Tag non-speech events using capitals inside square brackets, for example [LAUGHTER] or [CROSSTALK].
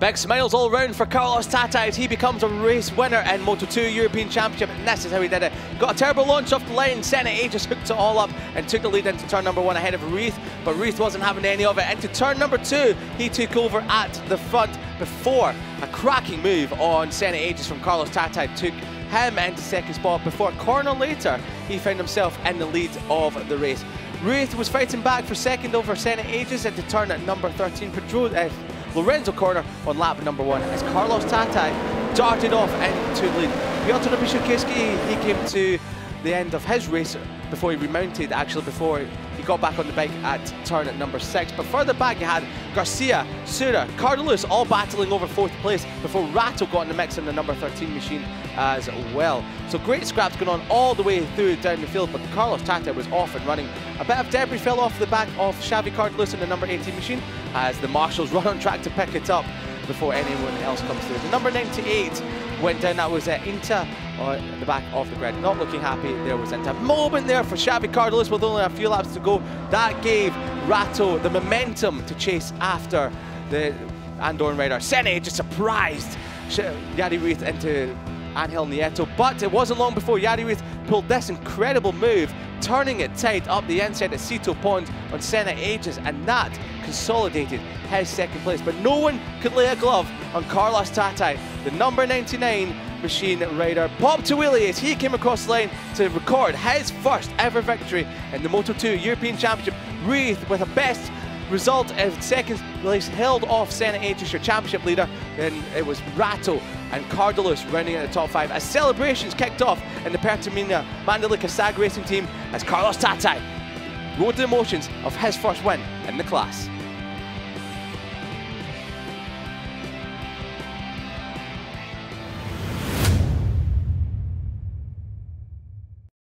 Big smiles all round for Carlos Tatay as he becomes a race winner in Moto2 European Championship, and this is how he did it. Got a terrible launch off the line, Senna A just hooked it all up and took the lead into turn number one ahead of Reith, but Reith wasn't having any of it. Into turn number two, he took over at the front before a cracking move on Senna Agius from Carlos Tatay took him into second spot before a corner later he found himself in the lead of the race. Reith was fighting back for second over Senna Agius into turn at number 13. Pedro, uh, Lorenzo Corner on lap number one as Carlos Tatay darted off into the lead. Piotr Biesiekirski, he came to the end of his race before he remounted, actually before he got back on the bike at turn at number six. But further back you had Garcia, Sura, Carlos all battling over fourth place before Rato got in the mix in the number 13 machine as well. So great scraps going on all the way through down the field, but Carlos Tatay was off and running. A bit of debris fell off the back of Xavi Cardelús in the number 18 machine as the marshals [LAUGHS] run on track to pick it up before anyone else comes through. The number 98 went down, that was uh, Inter on the back of the grid. Not looking happy, there was a moment there for Xavi Cardelús with only a few laps to go. That gave Rato the momentum to chase after the Andorran rider. Sene just surprised Jari Reith into Angel Nieto, but it wasn't long before Jari Reith pulled this incredible move, turning it tight up the inside of Sito Pons on Senna Agius, and that consolidated his second place. But no one could lay a glove on Carlos Tatay, the number 99 machine rider. Bob Tawili as he came across the line to record his first ever victory in the Moto2 European Championship. Reith with a best result of second place held off Senna Agius, championship leader. Then it was Rato and Cardelús running in the top five as celebrations kicked off in the Pertamina Mandalika SAG racing team as Carlos Tatay rode the emotions of his first win in the class.